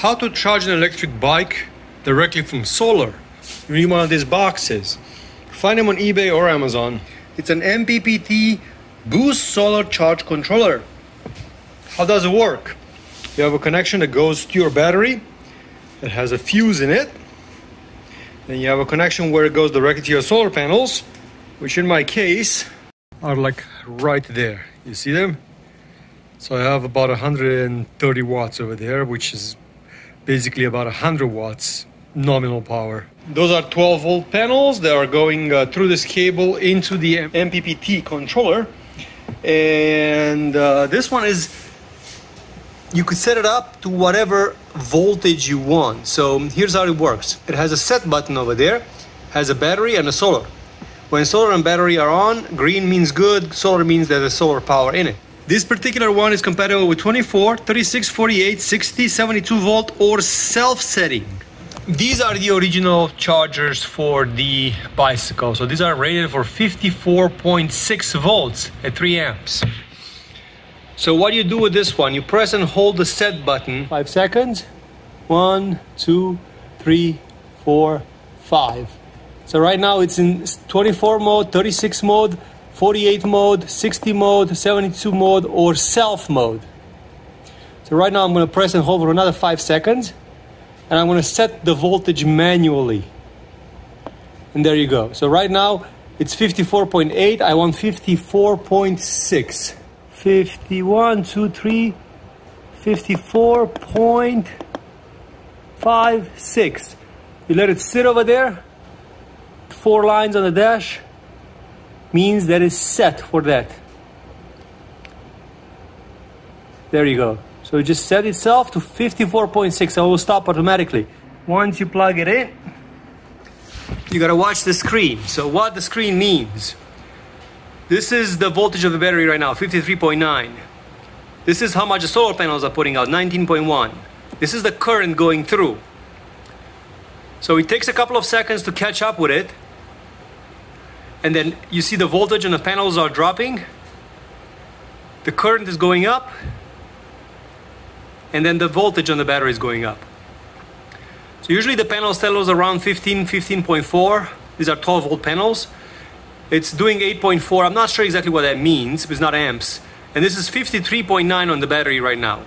how to charge an electric bike directly from solar. You need one of these boxes. Find them on eBay or Amazon. It's an MPPT Boost Solar Charge Controller. How does it work? You have a connection that goes to your battery. It has a fuse in it. Then you have a connection where it goes directly to your solar panels, which in my case are like right there. You see them? So I have about 130 watts over there, which is basically about 100 watts nominal power. Those are 12 volt panels that are going uh, through this cable into the MPPT controller. And uh, this one is, you could set it up to whatever voltage you want. So here's how it works it has a set button over there, has a battery and a solar. When solar and battery are on, green means good, solar means there's solar power in it. This particular one is compatible with 24, 36, 48, 60, 72 volt or self-setting. These are the original chargers for the bicycle. So these are rated for 54.6 volts at 3 amps. So what do you do with this one, you press and hold the set button. Five seconds. One, two, three, four, five. So right now it's in 24 mode, 36 mode, 48 mode, 60 mode, 72 mode, or self mode. So right now I'm going to press and hold for another 5 seconds. And I'm going to set the voltage manually. And there you go. So right now it's 54.8. I want 54.6. 51, 2, 3, 54.56. You let it sit over there. Four lines on the dash means that it's set for that. There you go. So it just set itself to 54.6 I will stop automatically. Once you plug it in, you gotta watch the screen. So what the screen means. This is the voltage of the battery right now, 53.9. This is how much the solar panels are putting out, 19.1. This is the current going through. So it takes a couple of seconds to catch up with it and then you see the voltage on the panels are dropping. The current is going up. And then the voltage on the battery is going up. So usually the panels tell us around 15 15.4 these are 12 volt panels. It's doing 8.4 i'm not sure exactly what that means it's not amps. And this is 53.9 on the battery right now.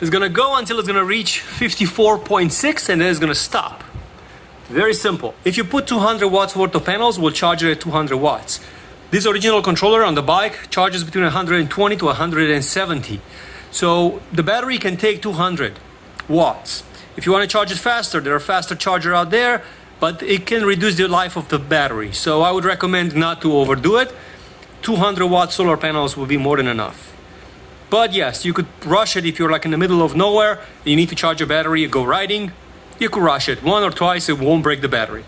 It's gonna go until it's gonna reach 54.6 and then it's gonna stop very simple. If you put 200 watts worth of panels, we'll charge it at 200 watts. This original controller on the bike charges between 120 to 170. So the battery can take 200 watts. If you want to charge it faster, there are faster charger out there, but it can reduce the life of the battery. So I would recommend not to overdo it. 200 watt solar panels will be more than enough. But yes, you could rush it if you're like in the middle of nowhere, you need to charge your battery, you go riding, you could rush it one or twice, it won't break the battery.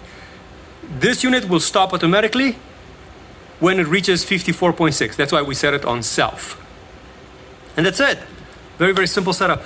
This unit will stop automatically when it reaches 54.6. That's why we set it on self. And that's it. Very, very simple setup.